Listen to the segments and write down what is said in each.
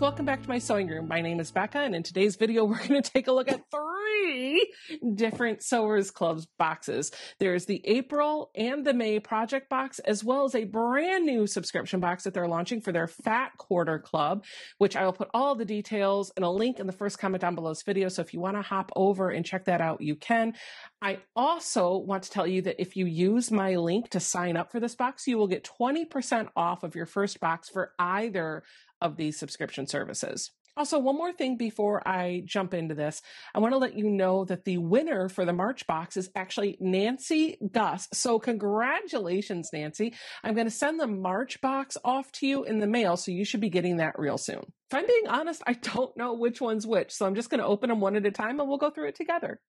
Welcome back to my sewing room. My name is Becca and in today's video we're going to take a look at three different Sewers Clubs boxes. There's the April and the May project box as well as a brand new subscription box that they're launching for their Fat Quarter Club, which I will put all the details and a link in the first comment down below this video. So if you want to hop over and check that out, you can. I also want to tell you that if you use my link to sign up for this box, you will get 20% off of your first box for either of these subscription services. Also, one more thing before I jump into this, I want to let you know that the winner for the March box is actually Nancy Gus. So, congratulations, Nancy. I'm going to send the March box off to you in the mail, so you should be getting that real soon. If I'm being honest, I don't know which one's which, so I'm just going to open them one at a time and we'll go through it together.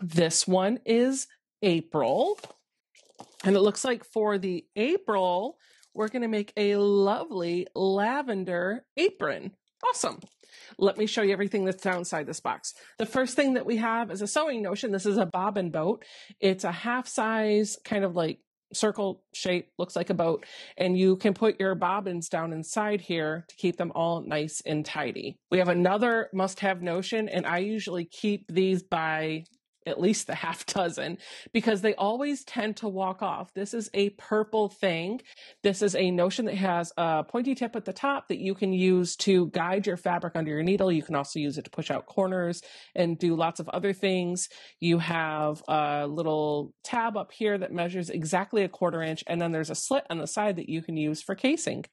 This one is April. And it looks like for the April, we're going to make a lovely lavender apron. Awesome. Let me show you everything that's downside this box. The first thing that we have is a sewing notion. This is a bobbin boat. It's a half size, kind of like circle shape, looks like a boat. And you can put your bobbins down inside here to keep them all nice and tidy. We have another must have notion, and I usually keep these by at least the half dozen because they always tend to walk off. This is a purple thing. This is a notion that has a pointy tip at the top that you can use to guide your fabric under your needle. You can also use it to push out corners and do lots of other things. You have a little tab up here that measures exactly a quarter inch, and then there's a slit on the side that you can use for casing.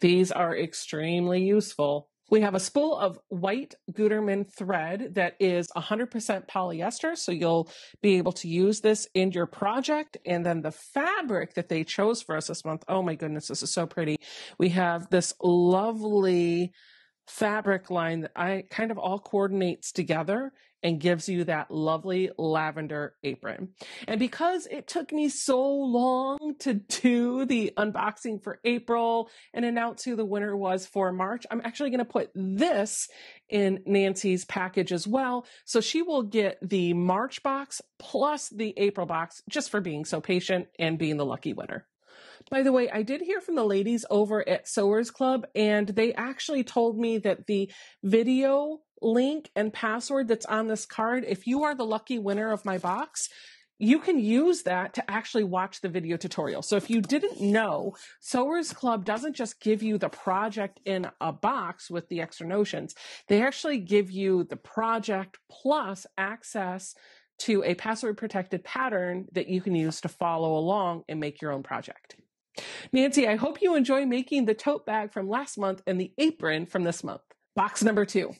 These are extremely useful we have a spool of white Gutermann thread that is 100% polyester, so you'll be able to use this in your project. And then the fabric that they chose for us this month, oh my goodness, this is so pretty. We have this lovely fabric line that I kind of all coordinates together and gives you that lovely lavender apron. And because it took me so long to do the unboxing for April and announce who the winner was for March, I'm actually going to put this in Nancy's package as well. So she will get the March box plus the April box just for being so patient and being the lucky winner. By the way, I did hear from the ladies over at Sewers Club, and they actually told me that the video link and password that's on this card, if you are the lucky winner of my box, you can use that to actually watch the video tutorial. So if you didn't know, Sewers Club doesn't just give you the project in a box with the extra notions. They actually give you the project plus access to a password protected pattern that you can use to follow along and make your own project. Nancy, I hope you enjoy making the tote bag from last month and the apron from this month. Box number two.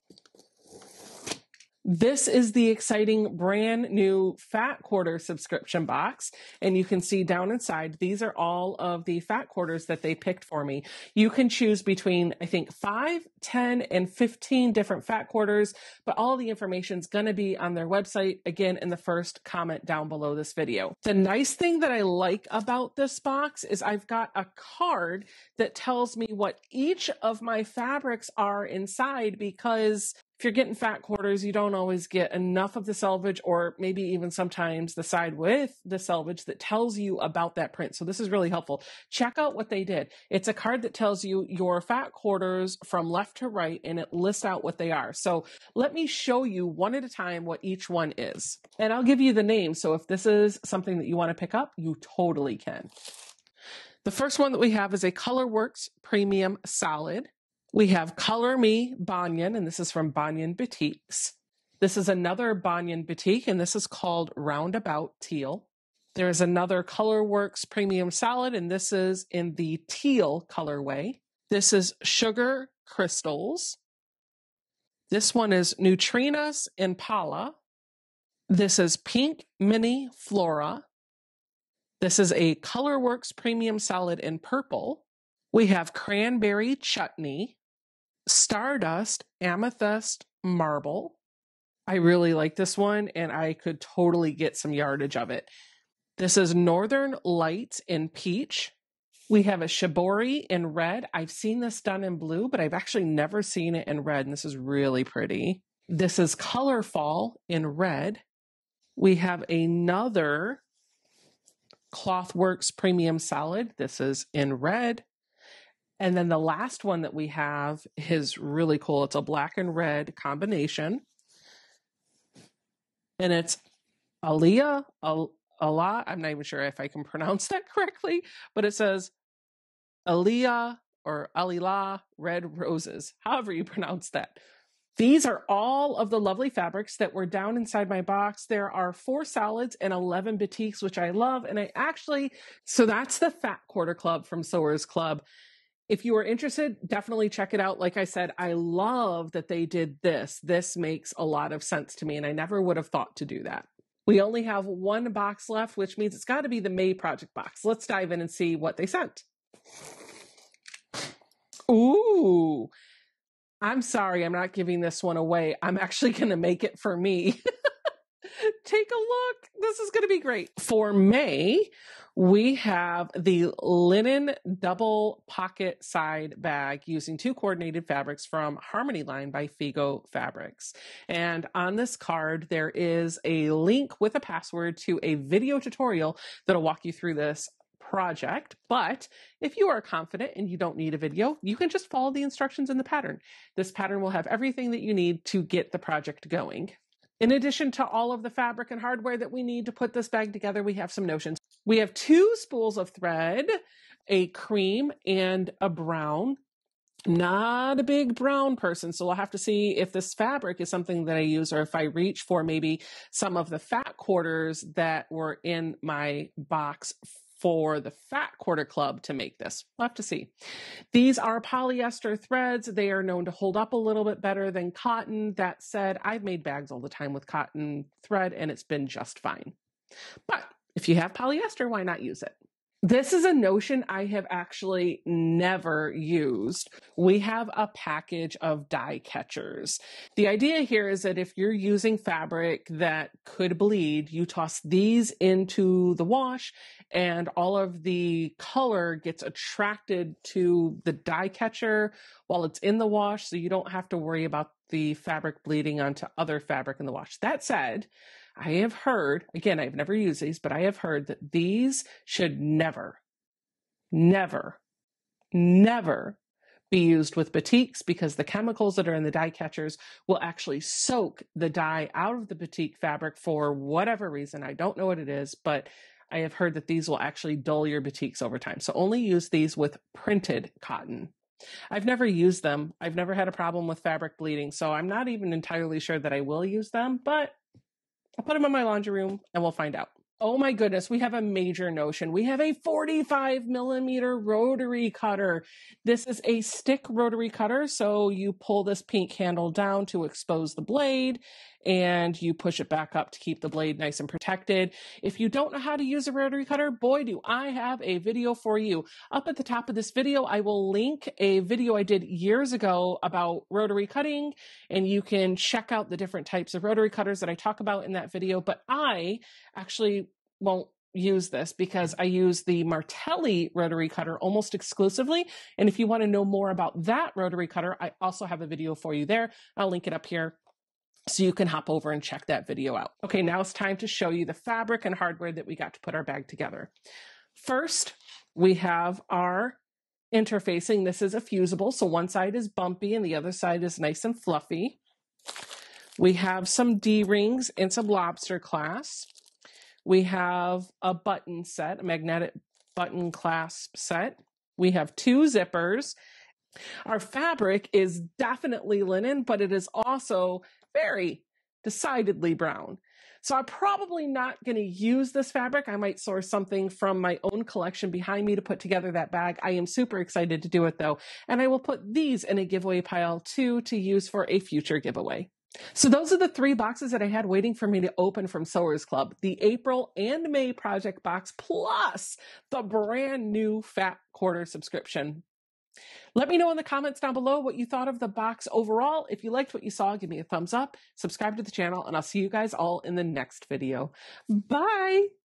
This is the exciting brand new fat quarter subscription box. And you can see down inside, these are all of the fat quarters that they picked for me. You can choose between, I think, five, 10, and 15 different fat quarters, but all the information is going to be on their website again in the first comment down below this video. The nice thing that I like about this box is I've got a card that tells me what each of my fabrics are inside because if you're getting fat quarters, you don't always get enough of the selvage or maybe even sometimes the side with the selvage that tells you about that print. So this is really helpful. Check out what they did. It's a card that tells you your fat quarters from left to right and it lists out what they are. So let me show you one at a time what each one is. And I'll give you the name. So if this is something that you want to pick up, you totally can. The first one that we have is a Colorworks Premium Solid. We have Color Me Banyan, and this is from Banyan Batiks. This is another Banyan batik, and this is called Roundabout Teal. There is another Colorworks Premium Solid, and this is in the teal colorway. This is Sugar Crystals. This one is Neutrinas Impala. This is Pink Mini Flora. This is a Colorworks Premium Solid in purple. We have Cranberry Chutney. Stardust Amethyst Marble. I really like this one and I could totally get some yardage of it. This is Northern Lights in peach. We have a Shibori in red. I've seen this done in blue, but I've actually never seen it in red, and this is really pretty. This is Colorfall in red. We have another Colorworks Premium Solid. This is in red. And then the last one that we have is really cool. It's a black and red combination. And it's Aliyah, Al- Allah. I'm not even sure if I can pronounce that correctly, but it says Aliyah or Alila red roses, however you pronounce that. These are all of the lovely fabrics that were down inside my box. There are four solids and 11 batiks, which I love. And I actually, so that's the Fat Quarter Club from Sewers Club. If you are interested, definitely check it out. Like I said, I love that they did this. This makes a lot of sense to me, and I never would have thought to do that. We only have one box left, which means it's got to be the May project box. Let's dive in and see what they sent. Ooh, I'm sorry, I'm not giving this one away. I'm actually going to make it for me. Take a look. This is going to be great. For May, we have the linen double pocket side bag using two coordinated fabrics from Harmony Line by Figo Fabrics. And on this card, there is a link with a password to a video tutorial that'll walk you through this project. But if you are confident and you don't need a video, you can just follow the instructions in the pattern. This pattern will have everything that you need to get the project going. In addition to all of the fabric and hardware that we need to put this bag together, we have some notions. We have two spools of thread, a cream and a brown. Not a big brown person, so we'll have to see if this fabric is something that I use or if I reach for maybe some of the fat quarters that were in my box for the Fat Quarter Club to make this. We'll have to see. These are polyester threads. They are known to hold up a little bit better than cotton. That said, I've made bags all the time with cotton thread and it's been just fine. But if you have polyester, why not use it? This is a notion I have actually never used. We have a package of dye catchers. The idea here is that if you're using fabric that could bleed, you toss these into the wash and all of the color gets attracted to the dye catcher while it's in the wash, so you don't have to worry about the fabric bleeding onto other fabric in the wash. That said, I have heard, again, I've never used these, but I have heard that these should never, never, never be used with batiks because the chemicals that are in the dye catchers will actually soak the dye out of the batik fabric for whatever reason. I don't know what it is, but I have heard that these will actually dull your batiks over time. So only use these with printed cotton. I've never used them. I've never had a problem with fabric bleeding, so I'm not even entirely sure that I will use them, but I'll put them in my laundry room and we'll find out. Oh my goodness, we have a major notion. We have a 45 millimeter rotary cutter. This is a stick rotary cutter, so you pull this pink handle down to expose the blade and you push it back up to keep the blade nice and protected. If you don't know how to use a rotary cutter, boy, do I have a video for you. Up at the top of this video, I will link a video I did years ago about rotary cutting, and you can check out the different types of rotary cutters that I talk about in that video. But I actually won't use this because I use the Martelli rotary cutter almost exclusively. And if you want to know more about that rotary cutter, I also have a video for you there. I'll link it up here so you can hop over and check that video out. Okay, now it's time to show you the fabric and hardware that we got to put our bag together. First, we have our interfacing. This is a fusible, so one side is bumpy and the other side is nice and fluffy. We have some D-rings and some lobster clasps. We have a button set, a magnetic button clasp set. We have two zippers. Our fabric is definitely linen, but it is also very decidedly brown. So I'm probably not going to use this fabric. I might source something from my own collection behind me to put together that bag. I am super excited to do it though. And I will put these in a giveaway pile too to use for a future giveaway. So those are the three boxes that I had waiting for me to open from Sewers Club. The April and May project box plus the brand new Fat Quarter subscription. Let me know in the comments down below what you thought of the box overall. If you liked what you saw, give me a thumbs up, subscribe to the channel, and I'll see you guys all in the next video. Bye!